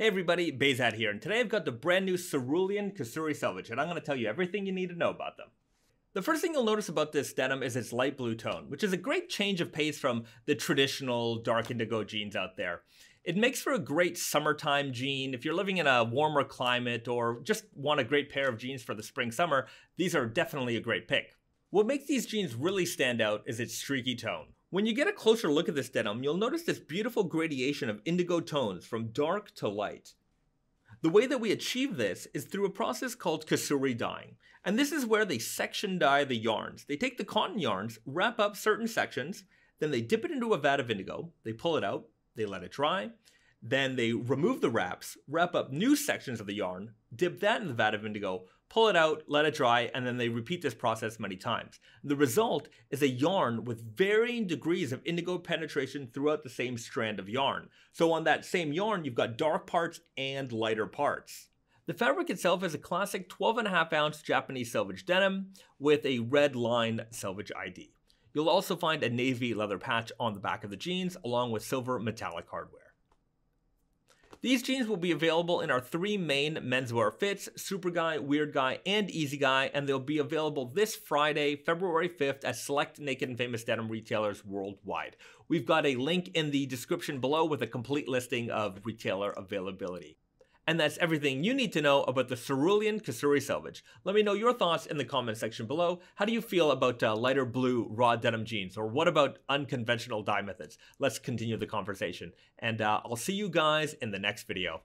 Hey everybody, Behzad here, and today I've got the brand new Cerulean Kasuri Selvedge, and I'm going to tell you everything you need to know about them. The first thing you'll notice about this denim is its light blue tone, which is a great change of pace from the traditional dark indigo jeans out there. It makes for a great summertime jean. If you're living in a warmer climate or just want a great pair of jeans for the spring summer, these are definitely a great pick. What makes these jeans really stand out is its streaky tone. When you get a closer look at this denim, you'll notice this beautiful gradation of indigo tones from dark to light. The way that we achieve this is through a process called kasuri dyeing. And this is where they section dye the yarns. They take the cotton yarns, wrap up certain sections, then they dip it into a vat of indigo, they pull it out, they let it dry, then they remove the wraps, wrap up new sections of the yarn, dip that in the vat of indigo, pull it out, let it dry, and then they repeat this process many times. The result is a yarn with varying degrees of indigo penetration throughout the same strand of yarn. So on that same yarn, you've got dark parts and lighter parts. The fabric itself is a classic 12.5 ounce Japanese selvage denim with a red line selvage ID. You'll also find a navy leather patch on the back of the jeans along with silver metallic hardware. These jeans will be available in our three main menswear fits, Super Guy, Weird Guy, and Easy Guy, and they'll be available this Friday, February 5th at select Naked and Famous Denim retailers worldwide. We've got a link in the description below with a complete listing of retailer availability. And that's everything you need to know about the Cerulean Kasuri Selvedge. Let me know your thoughts in the comment section below. How do you feel about uh, lighter blue raw denim jeans? Or what about unconventional dye methods? Let's continue the conversation. And uh, I'll see you guys in the next video.